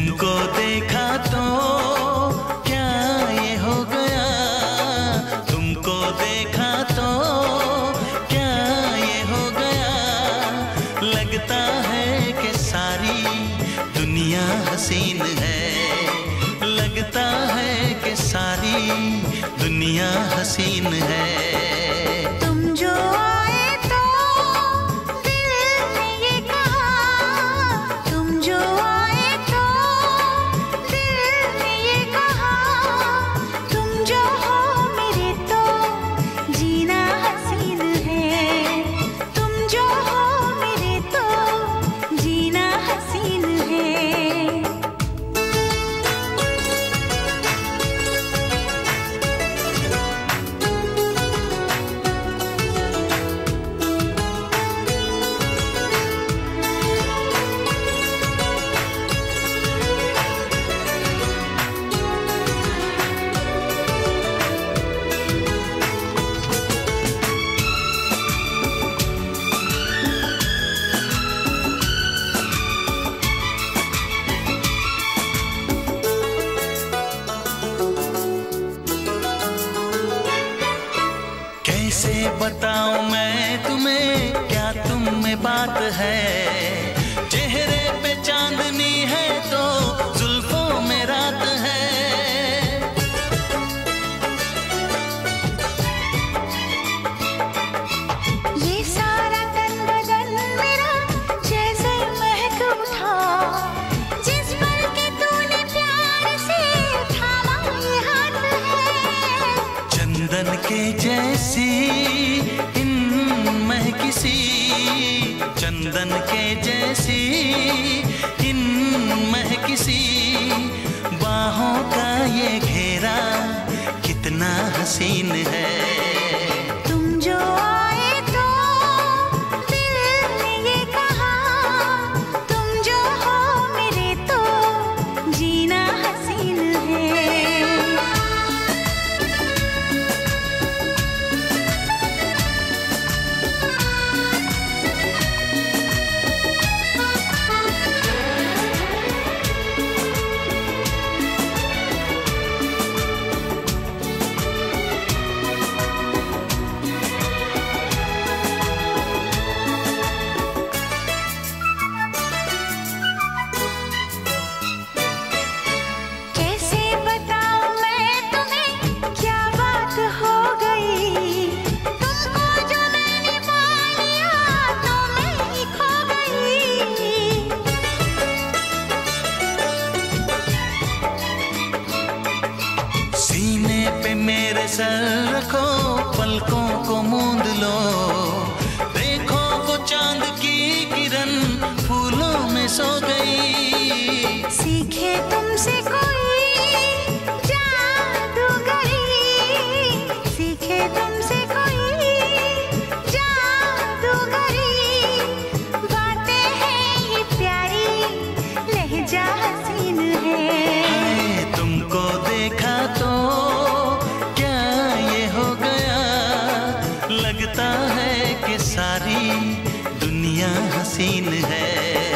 तुमको देखा तो क्या ये हो गया? तुमको देखा तो क्या ये हो गया? लगता है कि सारी दुनिया हसीन है। लगता है कि सारी दुनिया हसीन है। किसे बताऊँ मैं तुम्हें क्या तुम में बात है? के जैसी मह किसी, चंदन के जैसी इनमें किसी, बाहों का ये घेरा कितना हसीन है। सर रखो, पलकों को मूंद लो। देखो वो चाँद की किरण फूलों में सो गई। सीखे तुमसे को लगता है कि सारी दुनिया हसीन है।